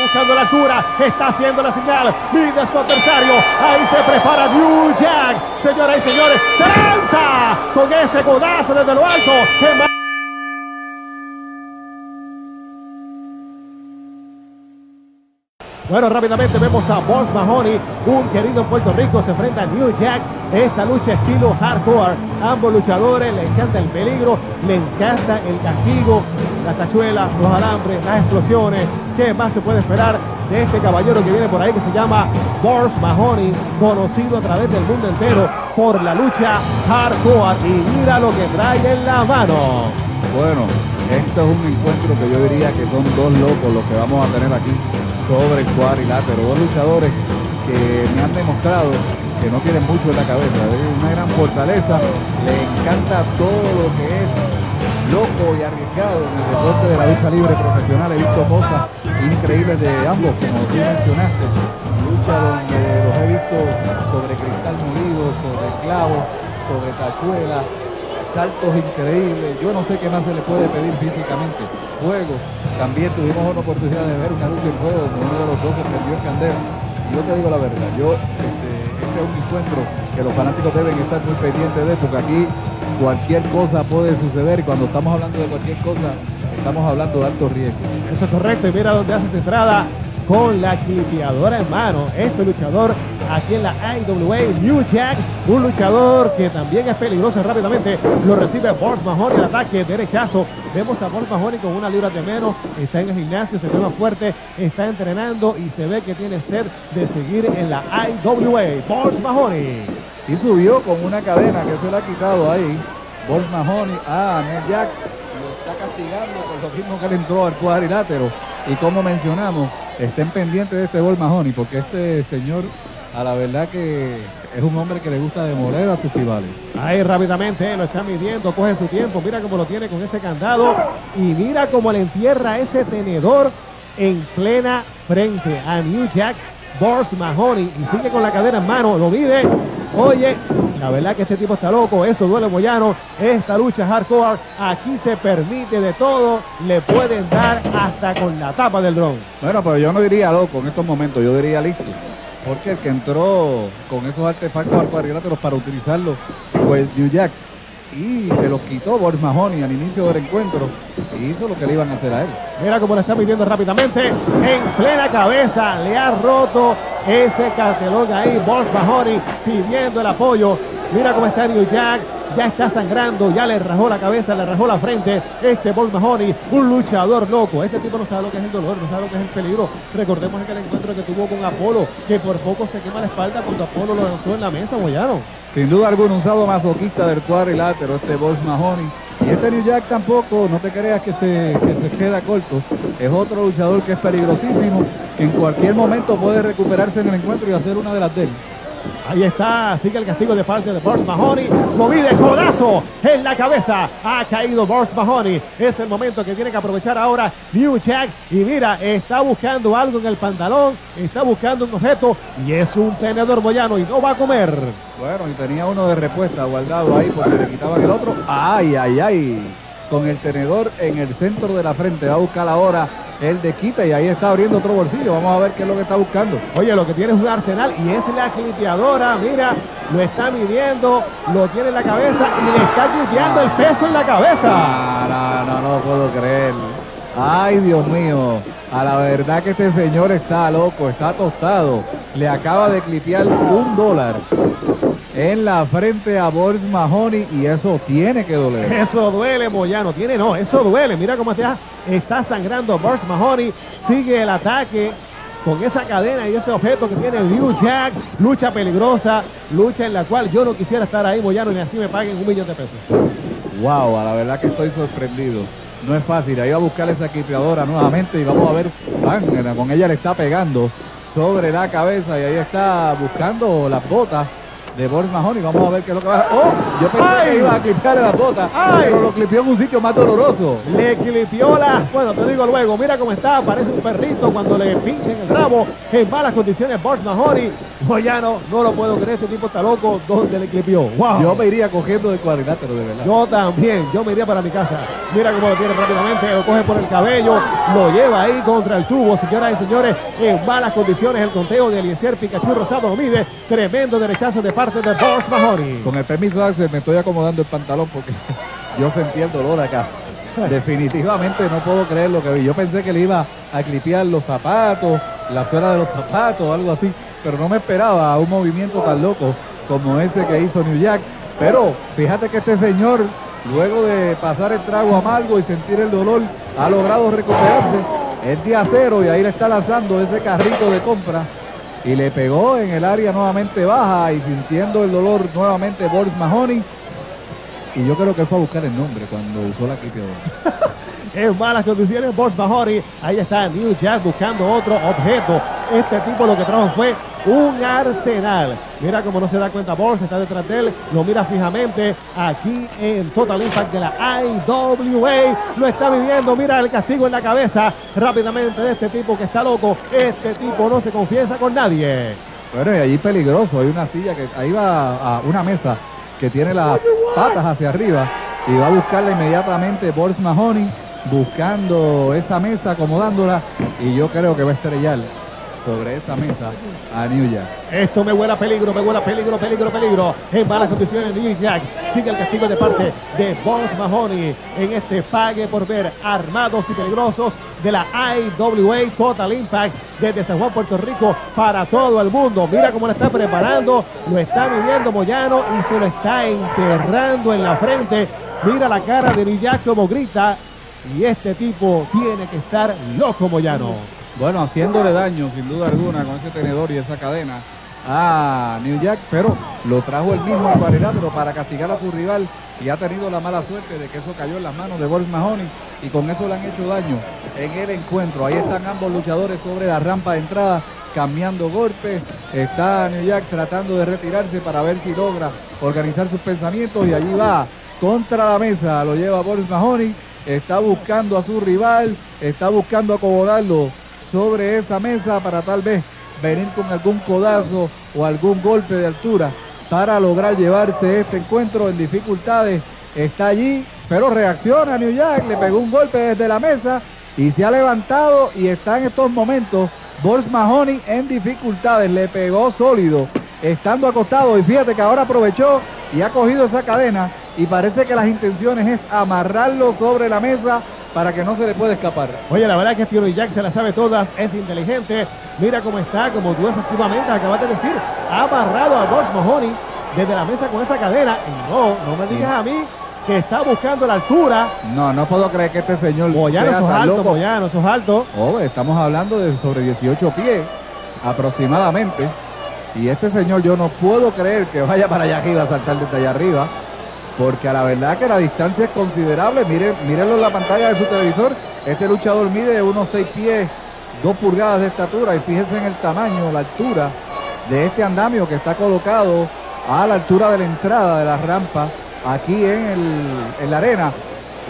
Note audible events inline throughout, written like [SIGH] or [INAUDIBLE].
Buscando la altura, está haciendo la señal, mide su adversario, ahí se prepara New Jack, señoras y señores, se lanza con ese codazo desde lo alto, que Bueno, rápidamente vemos a Boss Mahoney, un querido en Puerto Rico, se enfrenta a New Jack. Esta lucha estilo hardcore. Ambos luchadores le encanta el peligro, le encanta el castigo, las tachuelas, los alambres, las explosiones. ¿Qué más se puede esperar de este caballero que viene por ahí que se llama Boss Mahoney, conocido a través del mundo entero por la lucha hardcore? Y mira lo que trae en la mano. Bueno, esto es un encuentro que yo diría que son dos locos los que vamos a tener aquí sobre el cuadrilátero. Dos luchadores que me han demostrado que no tienen mucho en la cabeza, una gran fortaleza, le encanta todo lo que es loco y arriesgado en el deporte de la lucha libre profesional. He visto cosas increíbles de ambos, como tú mencionaste, lucha donde los he visto sobre cristal molido, sobre clavos, sobre tachuela, saltos increíbles. Yo no sé qué más se le puede pedir físicamente. Fuego. También tuvimos una oportunidad de ver una lucha en juego donde uno de los dos se prendió en candela. Y yo te digo la verdad, yo este, este, es un encuentro que los fanáticos deben estar muy pendientes de porque aquí cualquier cosa puede suceder y cuando estamos hablando de cualquier cosa estamos hablando de alto riesgo. Eso es correcto y mira dónde hace su entrada con la clipeadora en mano. Este luchador aquí en la IWA, New Jack, un luchador que también es peligroso rápidamente. Lo recibe Boris Mahoney, el ataque derechazo. Vemos a Boris Mahoney con una libra de menos. Está en el gimnasio, se ve más fuerte, está entrenando y se ve que tiene sed de seguir en la IWA. Boris Mahoney. Y subió con una cadena que se le ha quitado ahí. Boris Mahoney a New Jack lo está castigando por lo mismo que le entró al cuadrilátero. Y como mencionamos, estén pendientes de este Boris Mahoney porque este señor a la verdad que es un hombre que le gusta demoler a sus rivales. Ahí rápidamente lo está midiendo, coge su tiempo, mira cómo lo tiene con ese candado y mira cómo le entierra ese tenedor en plena frente a New Jack Boris Mahoney y sigue con la cadera en mano, lo mide. Oye, la verdad que este tipo está loco, eso duele Moyano. Esta lucha hardcore, aquí se permite de todo, le pueden dar hasta con la tapa del dron. Bueno, pero yo no diría loco en estos momentos, yo diría listo. Porque el que entró con esos artefactos al cuadrilátero para utilizarlo fue New Jack. Y se los quitó Boris Mahoney al inicio del encuentro y hizo lo que le iban a hacer a él. Mira cómo lo está midiendo rápidamente. En plena cabeza le ha roto ese cartelón ahí. Boris Mahoney pidiendo el apoyo. Mira cómo está New Jack ya está sangrando, ya le rajó la cabeza, le rajó la frente. Este Bob Mahoney, un luchador loco. Este tipo no sabe lo que es el dolor, no sabe lo que es el peligro. Recordemos aquel encuentro que tuvo con Apolo, que por poco se quema la espalda cuando Apolo lo lanzó en la mesa, Moyano. Sin duda alguna, un sábado masoquista del cuadrilátero, este Bob Mahoney. Y este New Jack tampoco, no te creas que se, que se queda corto. Es otro luchador que es peligrosísimo, que en cualquier momento puede recuperarse en el encuentro y hacer una de las de. Ahí está, sigue el castigo de parte de Boris Mahoney. Movide codazo en la cabeza. Ha caído Boris Mahoney. Es el momento que tiene que aprovechar ahora New Jack. Y mira, está buscando algo en el pantalón. Está buscando un objeto. Y es un tenedor boyano y no va a comer. Bueno, y tenía uno de respuesta guardado ahí porque le quitaban el otro. ¡Ay, ay, ay! Con el tenedor en el centro de la frente. Va a buscar ahora el de quita y ahí está abriendo otro bolsillo. Vamos a ver qué es lo que está buscando. Oye, lo que tiene es un arsenal y es la clipeadora. Mira, lo está midiendo, lo tiene en la cabeza y le está clipeando el peso en la cabeza. Ah, no, no, no puedo creer. Ay, Dios mío. A la verdad que este señor está loco, está tostado. Le acaba de clipear un dólar en la frente a Boris Mahoney y eso tiene que doler. [LAUGHS] Eso duele, Moyano. Tiene no, eso duele. Mira cómo está, está sangrando Boris Mahoney. Sigue el ataque con esa cadena y ese objeto que tiene Liu Jack. Lucha peligrosa, lucha en la cual yo no quisiera estar ahí, Moyano, ni así me paguen un millón de pesos. Wow, a la verdad que estoy sorprendido. No es fácil. Ahí va a buscar esa equipadora nuevamente y vamos a ver. con ella le está pegando sobre la cabeza y ahí está buscando las botas de Boris Mahoney. Vamos a ver qué es lo que va a ¡Oh! Yo pensé que iba a clipearle la bota, pero lo clipeó en un sitio más doloroso. Le clipeó la... Bueno, te digo luego, mira cómo está, parece un perrito cuando le pinchen el rabo en malas condiciones Boris Mahoney. Moyano, no lo puedo creer, este tipo está loco. ¿Dónde le clipió? Wow. Yo me iría cogiendo de cuadrilátero, de verdad. Yo también, yo me iría para mi casa. Mira cómo lo tiene rápidamente, lo coge por el cabello, lo lleva ahí contra el tubo, señoras y señores, en malas condiciones el conteo de Eliezer Pikachu Rosado lo mide, tremendo derechazo de parte de Boss Mahoney. Con el permiso de Axel, me estoy acomodando el pantalón porque [LAUGHS] yo sentí el dolor acá. [LAUGHS] Definitivamente no puedo creer lo que vi. Yo pensé que le iba a clipear los zapatos, la suela de los zapatos, algo así, pero no me esperaba un movimiento tan loco como ese que hizo New Jack. Pero fíjate que este señor, luego de pasar el trago amargo y sentir el dolor, ha logrado recuperarse. Es de acero y ahí le está lanzando ese carrito de compra y le pegó en el área nuevamente baja y sintiendo el dolor nuevamente Boris Mahoney. Y yo creo que fue a buscar el nombre cuando usó la clipeadora. [LAUGHS] en malas condiciones, Boss Mahoney. Ahí está New Jack buscando otro objeto. Este tipo lo que trajo fue un arsenal. Mira cómo no se da cuenta Boss, está detrás de él, lo mira fijamente aquí en Total Impact de la IWA. Lo está midiendo, mira el castigo en la cabeza rápidamente de este tipo que está loco. Este tipo no se confiesa con nadie. Bueno, y allí peligroso, hay una silla que ahí va a una mesa que tiene las patas hacia arriba y va a buscarla inmediatamente Boris Mahoney buscando esa mesa, acomodándola y yo creo que va a estrellar sobre esa mesa a New. Esto me huele a peligro, me huele a peligro, peligro, peligro. En malas condiciones New sigue el castigo de parte de Boss Mahoney en este pague por ver armados y peligrosos de la IWA Total Impact desde San Juan, Puerto Rico para todo el mundo. Mira cómo lo está preparando, lo está midiendo Moyano y se lo está enterrando en la frente. Mira la cara de New Jack como grita y este tipo tiene que estar loco Moyano. Bueno, haciéndole daño sin duda alguna con ese tenedor y esa cadena a New Jack, pero lo trajo el mismo cuadrilátero para castigar a su rival y ha tenido la mala suerte de que eso cayó en las manos de Boris Mahoney y con eso le han hecho daño en el encuentro. Ahí están ambos luchadores sobre la rampa de entrada cambiando golpes. Está New Jack tratando de retirarse para ver si logra organizar sus pensamientos y allí va contra la mesa. Lo lleva Boris Mahoney. Está buscando a su rival, está buscando acomodarlo sobre esa mesa para tal vez venir con algún codazo o algún golpe de altura para lograr llevarse este encuentro en dificultades. Está allí, pero reacciona New Jack, le pegó un golpe desde la mesa y se ha levantado y está en estos momentos Boris Mahoney en dificultades, le pegó sólido, estando acostado y fíjate que ahora aprovechó y ha cogido esa cadena y parece que las intenciones es amarrarlo sobre la mesa para que no se le pueda escapar. Oye, la verdad que Tiro Jack se la sabe todas, es inteligente. Mira cómo está, como tú efectivamente acabas de decir, ha amarrado a Bosch Mahoney desde la mesa con esa cadena. Y no, no me digas a mí que está buscando la altura. No, no puedo creer que este señor. Boyano, sos alto, Boyano, sos alto. Oh, estamos hablando de sobre 18 pies aproximadamente. Y este señor, yo no puedo creer que vaya para allá arriba a saltar desde allá arriba porque a la verdad que la distancia es considerable. Miren, mírenlo en la pantalla de su televisor. Este luchador mide unos 6 pies, 2 pulgadas de estatura y fíjense en el tamaño, la altura de este andamio que está colocado a la altura de la entrada de la rampa aquí en, el, en la arena.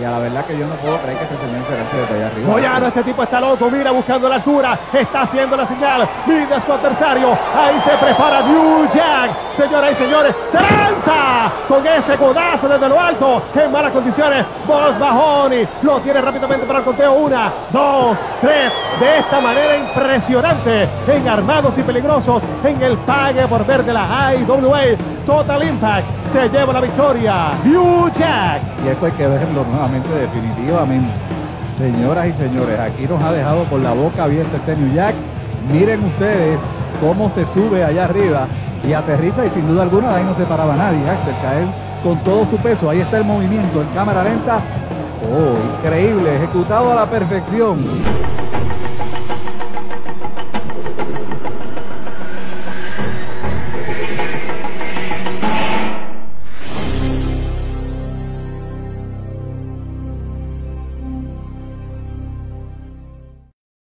Y a la verdad que yo no puedo creer que este señor se lance desde allá arriba. Moyano, este tipo está loco, mira buscando la altura, está haciendo la señal, mide a su adversario, ahí se prepara New Jack, señoras y señores, se lanza con ese codazo desde lo alto, en malas condiciones, Boss Bajoni, lo tiene rápidamente para el conteo, una, dos, tres, de esta manera impresionante, en armados y peligrosos, en el pague por ver de la IWA, Total Impact, se lleva la victoria, New Jack. Y esto hay que verlo nuevamente, definitivamente. Señoras y señores, aquí nos ha dejado por la boca abierta este New Jack. Miren ustedes cómo se sube allá arriba y aterriza y sin duda alguna de ahí no se paraba nadie. Axel caer con todo su peso. Ahí está el movimiento en cámara lenta. Oh, increíble, ejecutado a la perfección.